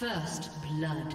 First blood.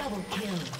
Double kill.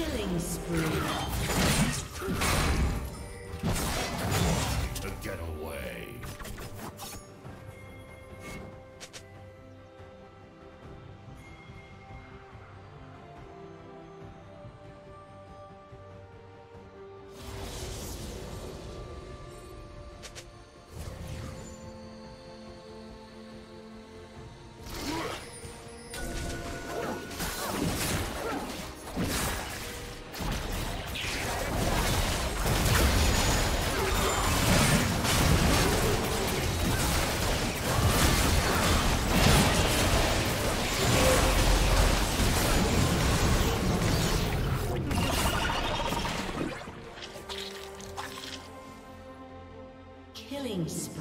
Killing spree. Ace.